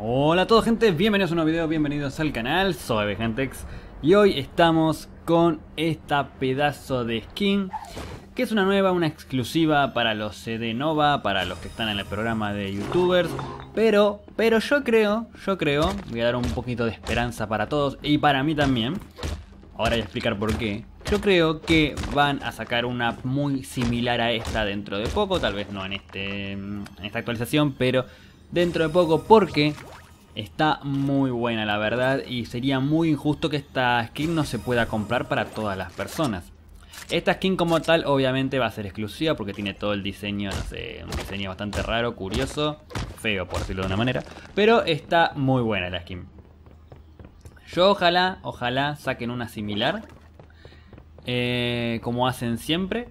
Hola a todos gente, bienvenidos a un nuevo video, bienvenidos al canal, soy Vegentex y hoy estamos con esta pedazo de skin que es una nueva, una exclusiva para los CD Nova, para los que están en el programa de youtubers. Pero, pero yo creo, yo creo, voy a dar un poquito de esperanza para todos y para mí también. Ahora voy a explicar por qué. Yo creo que van a sacar una muy similar a esta dentro de poco, tal vez no en, este, en esta actualización, pero dentro de poco porque está muy buena la verdad y sería muy injusto que esta skin no se pueda comprar para todas las personas. Esta skin como tal obviamente va a ser exclusiva porque tiene todo el diseño, no sé, un diseño bastante raro, curioso, feo por decirlo de una manera, pero está muy buena la skin. Yo ojalá, ojalá saquen una similar, eh, como hacen siempre,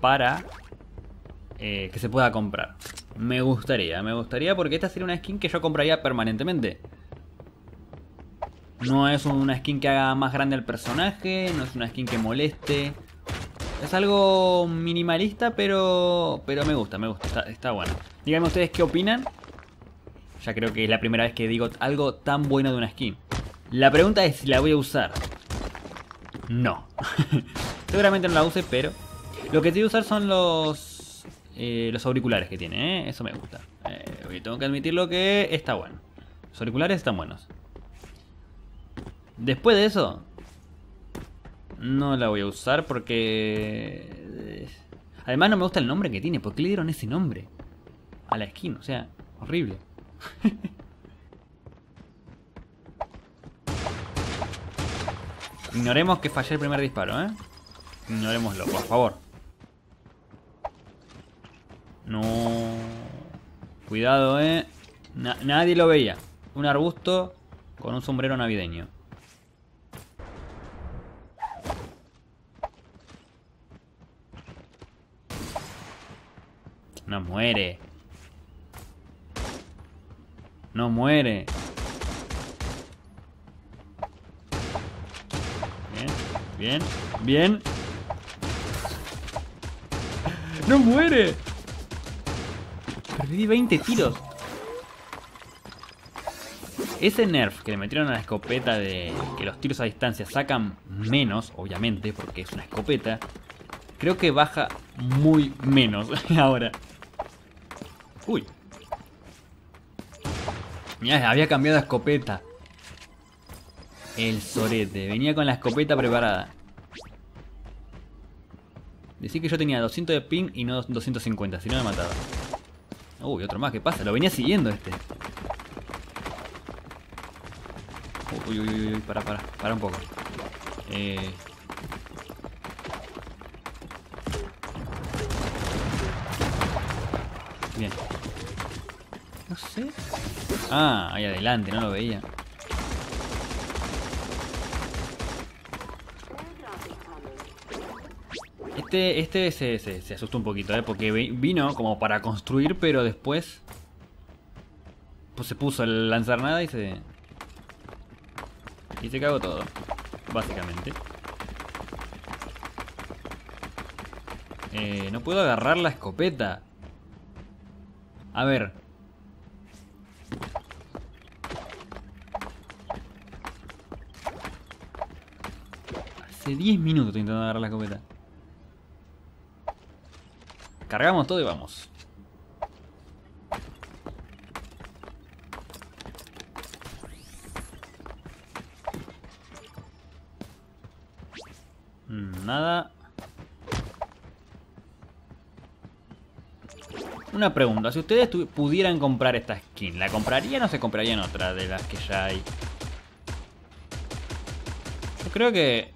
para eh, que se pueda comprar. Me gustaría, me gustaría porque esta sería una skin que yo compraría permanentemente. No es una skin que haga más grande al personaje, no es una skin que moleste. Es algo minimalista, pero pero me gusta, me gusta, está, bueno. Díganme ustedes qué opinan. Ya creo que es la primera vez que digo algo tan bueno de una skin. La pregunta es si la voy a usar. No. Seguramente no la use, pero... Lo que te voy a usar son los eh, los auriculares que tiene, ¿eh? eso me gusta. Eh, tengo que admitirlo que está bueno. Los auriculares están buenos. Después de eso, no la voy a usar porque... Eh, además no me gusta el nombre que tiene. ¿Por qué le dieron ese nombre? A la skin, o sea, horrible. Ignoremos que fallé el primer disparo, ¿eh? Ignorémoslo, por favor. No. Cuidado, eh. nadie lo veía. Un arbusto con un sombrero navideño. No muere. No muere. Bien, bien, bien. ¡No muere! Perdí 20 tiros. Ese nerf que le metieron a la escopeta de que los tiros a distancia sacan menos, obviamente, porque es una escopeta, creo que baja muy menos ahora. Uy. Mira, había cambiado de escopeta. El sorete. Venía con la escopeta preparada. Decía que yo tenía 200 de ping y no 250, si no me mataba. Uy, otro más, ¿qué pasa? Lo venía siguiendo este. Uy, uy, uy, uy, para, para, para un poco. Eh... Bien. No sé. Ah, ahí adelante, no lo veía. Este, este se, se, asustó un poquito, ¿eh? Porque vino como para construir, pero después... Pues se puso el lanzar nada y se... Y se cagó todo, básicamente. Eh, no puedo agarrar la escopeta. A ver. Hace 10 minutos intentando agarrar la escopeta. Cargamos todo y vamos. Mm, nada. Una pregunta, si ustedes pudieran comprar esta skin, ¿la comprarían o se comprarían otra de las que ya hay? Yo creo que...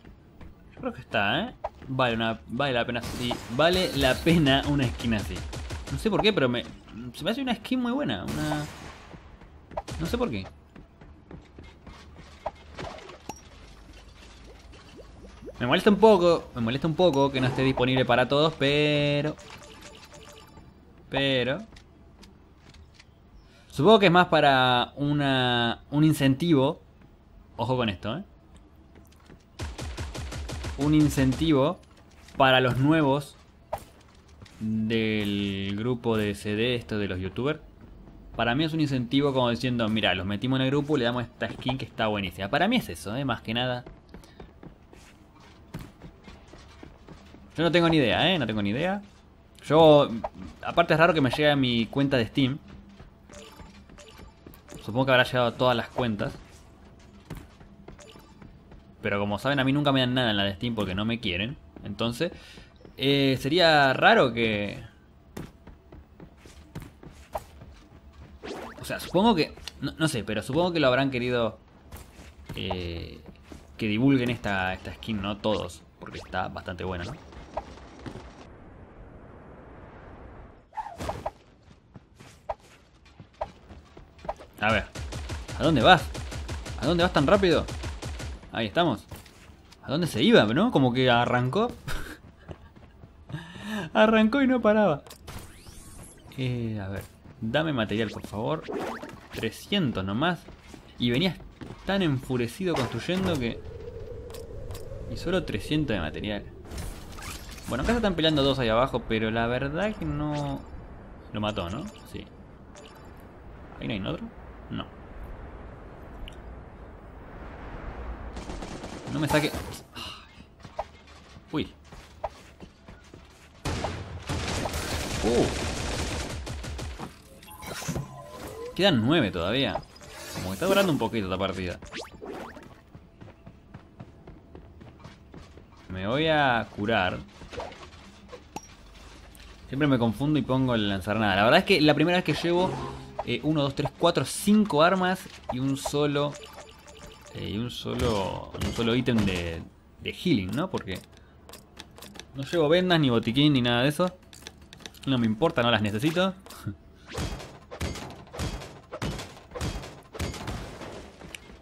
Yo creo que está, ¿eh? Vale, una, vale la pena sí, vale la pena una skin así. No sé por qué, pero me, se me hace una skin muy buena. Una... No sé por qué. Me molesta un poco, me molesta un poco que no esté disponible para todos, pero... Pero... Supongo que es más para una, un incentivo. Ojo con esto, ¿eh? Un incentivo para los nuevos del grupo de CD, esto de los youtubers. para mí es un incentivo como diciendo, mira, los metimos en el grupo y le damos esta skin que está buenísima. Para mí es eso, ¿eh? más que nada. Yo no tengo ni idea, ¿eh? No tengo ni idea. Yo, aparte es raro que me llegue a mi cuenta de Steam. Supongo que habrá llegado a todas las cuentas. Pero como saben, a mí nunca me dan nada en la de Steam porque no me quieren. Entonces, eh, sería raro que... O sea, supongo que... No, sé, pero supongo que lo habrán querido... Eh, que divulguen esta, esta skin, ¿no? Todos. Porque está bastante buena, ¿no? A ver. ¿A dónde vas? ¿A dónde vas tan rápido? Ahí estamos. ¿A dónde se iba, no? Como que arrancó. arrancó y no paraba. Eh, a ver. Dame material, por favor. 300 nomás. Y venías tan enfurecido construyendo que... Y solo 300 de material. Bueno, acá se están peleando dos ahí abajo, pero la verdad que no... Lo mató, ¿no? Sí. ¿Ahí no hay otro? No. Me saque... Uy. Uh. Quedan nueve todavía. Como que está durando un poquito esta partida. Me voy a curar. Siempre me confundo y pongo el lanzar nada. La verdad es que la primera vez que llevo 1, 2, 3, 4, 5 armas y un solo y un solo un solo ítem de, de healing, ¿no? Porque no llevo vendas, ni botiquín, ni nada de eso. No me importa, no las necesito.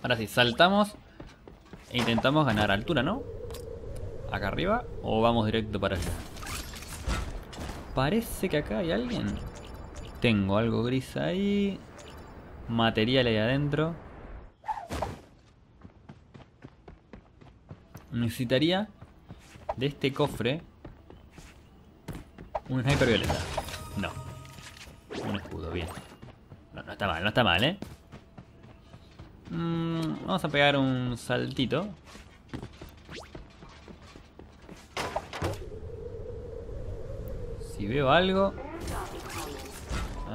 Ahora sí, saltamos e intentamos ganar altura, ¿no? Acá arriba o vamos directo para allá. Parece que acá hay alguien. Tengo algo gris ahí. Material ahí adentro. Necesitaría de este cofre un sniper violeta. No. Un escudo, bien. No, no está mal, no está mal, ¿eh? Mm, vamos a pegar un saltito. Si veo algo...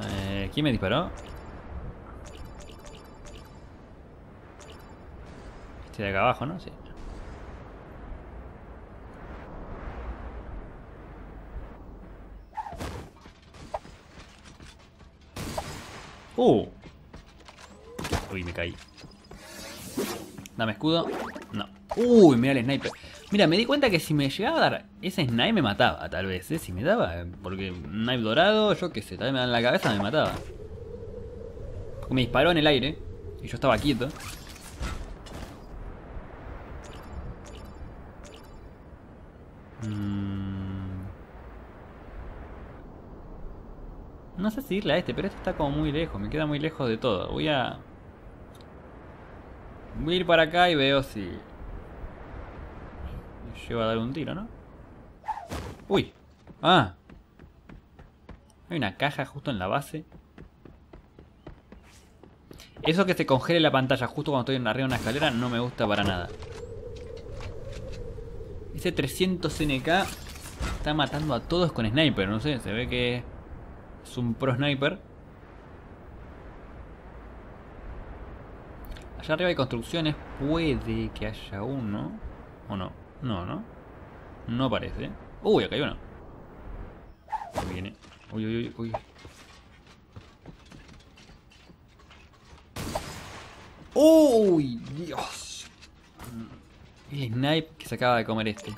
Eh, ¿Quién me disparó? Este de acá abajo, ¿no? Sí. ¡Uh! Uy, me caí. Dame escudo. No. Uy, mira el sniper. Mira, me di cuenta que si me llegaba a dar ese snipe me mataba, tal vez, ¿eh? Si me daba, porque snipe dorado, yo qué sé, tal vez me dan la cabeza me mataba. me disparó en el aire y yo estaba quieto. Mm. No sé si irle a este, pero este está como muy lejos, me queda muy lejos de todo. Voy a... Voy a ir para acá y veo si... Llego a dar un tiro, ¿no? Uy. Ah. Hay una caja justo en la base. Eso que se congele la pantalla justo cuando estoy arriba de una escalera no me gusta para nada. Ese 300 NK está matando a todos con sniper, no sé, se ve que es un pro sniper. Allá arriba hay construcciones, puede que haya uno, o no. No, ¿no? No parece. Uy, acá hay uno. Viene. Uy, uy, uy, uy. ¡Uy! ¡Dios! El snipe que se acaba de comer este.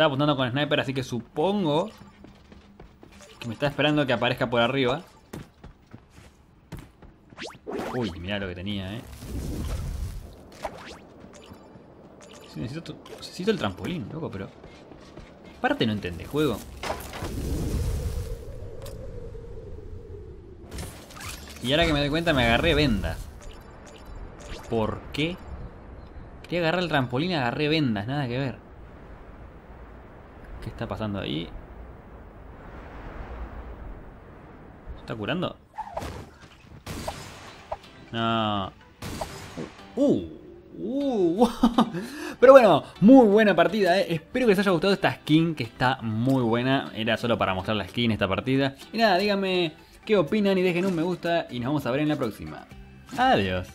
Estaba apuntando con sniper, así que supongo que me está esperando que aparezca por arriba. Uy, mira lo que tenía, eh. necesito, necesito el trampolín, loco, pero... Parte no entiende juego. Y ahora que me doy cuenta me agarré vendas. ¿Por qué? Quería agarrar el trampolín y agarré vendas, nada que ver. ¿Qué está pasando ahí? ¿Se está curando? No. Uh, uh, Pero bueno, muy buena partida, eh. Espero que les haya gustado esta skin que está muy buena. Era solo para mostrar la skin esta partida. Y nada, díganme qué opinan y dejen un me gusta y nos vamos a ver en la próxima. Adiós.